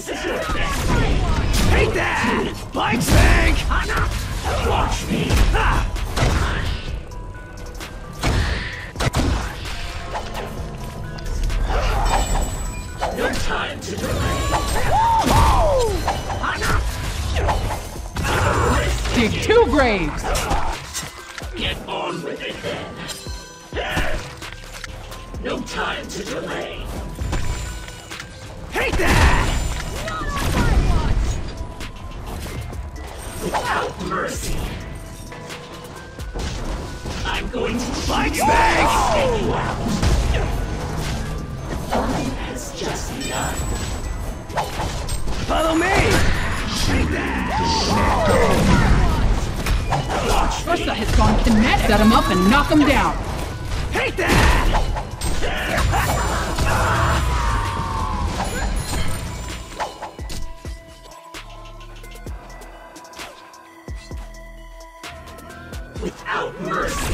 This is your day. Take that! Bike tank! Watch me. No time to delay. Dig two graves. Get on with it then. No time to delay. Take that! Mercy. I'm going to Bike Take you out. Fun has just begun. Follow me! Ursa has gone kinetic. Set him up and knock him down. Take that! Without mercy.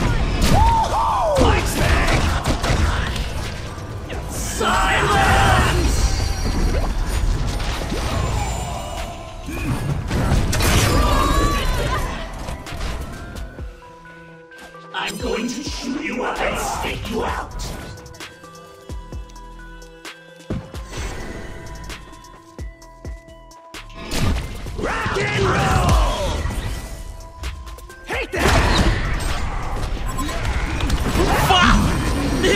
Tank! Silence!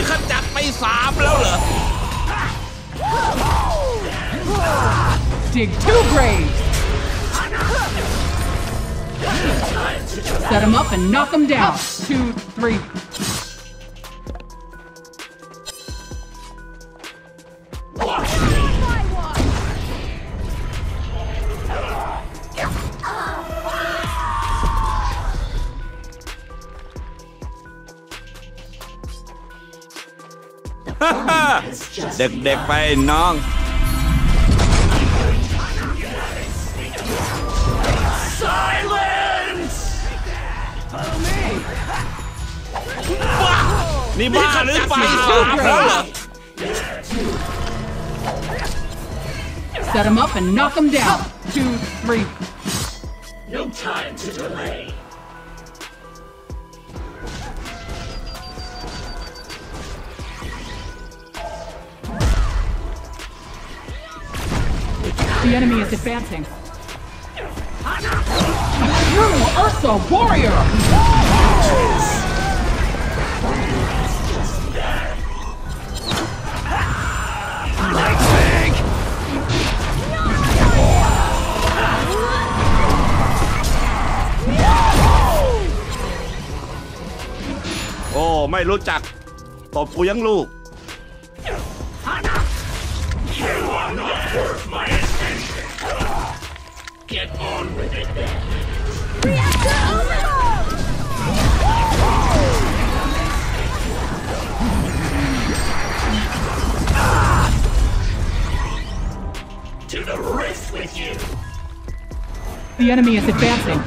นี่ขจัดไปสามแล้วเหรอ Dig two graves. Set him up and knock him down. Two, three. เด็กๆไปน้อง Silence! Follow me! นี่บ้าหรือเปล่าสามแล้วเหรอ Set him up and knock him down. Two, three. No time to delay. The enemy is advancing. True Ursa warrior! Bike tank! โอ้ ไม่รู้จัก ตบกูยังลูก Get on with it then. To the rift with you. The enemy is advancing.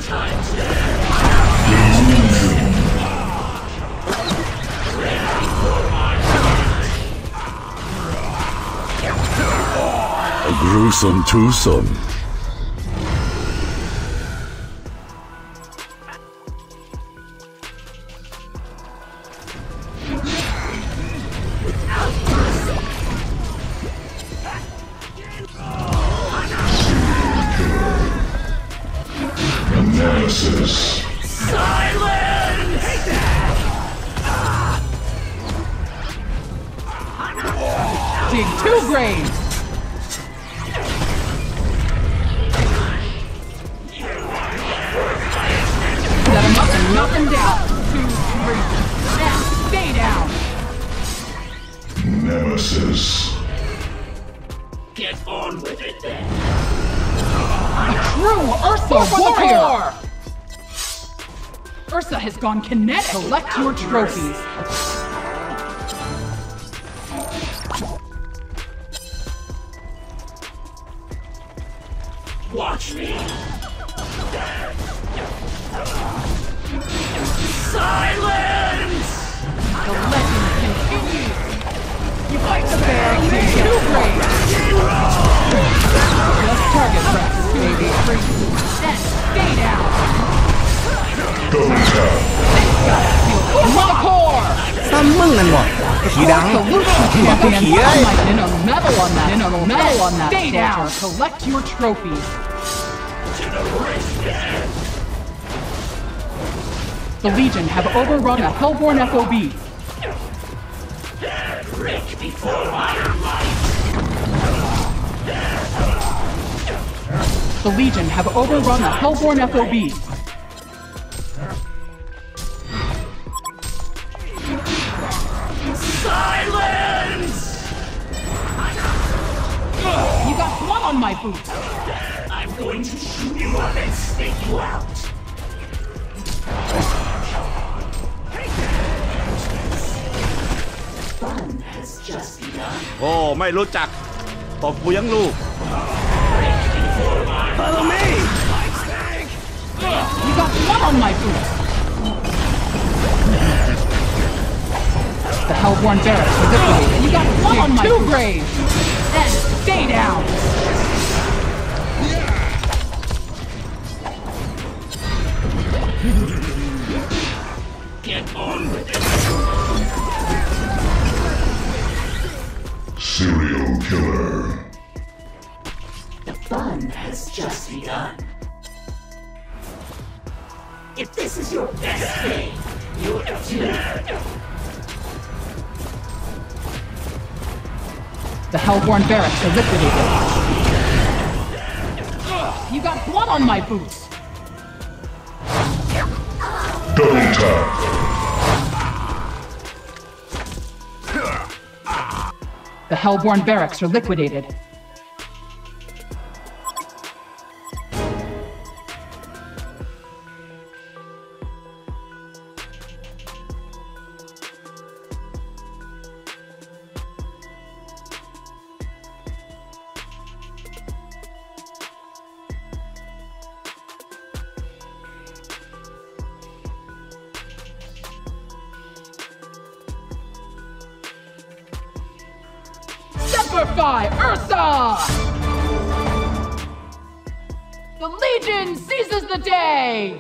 A gruesome twosome. Dig two graves. Set him up and knock him down. Two, three. Now, stay down. Nemesis. Get on with it then. True Ursa warrior! Ursa has gone kinetic. Collect your trophies. Watch me. Silence! The legend continues. You fight the bear, you dig Down. On that. On that. Stay down. Collect your trophies. The Legion have overrun a Hellbourne FOB. Before my. The Legion have overrun a Hellbourne FOB. on my boots! I'm going to shoot you up and spit you out! Oh, ไม่รู้จักตบกูยังลูก Follow me! You got blood on my boots! The Hellbourne Barracks are this you got blood on my boots! Too brave! Then stay down! Get on with it. Serial killer. The fun has just begun. If this is your best day, you're a doomed. The Hellbourne barracks are liquidated. You got blood on my boots. Double tap. The Hellbourne barracks are liquidated. Ursa! The Legion seizes the day!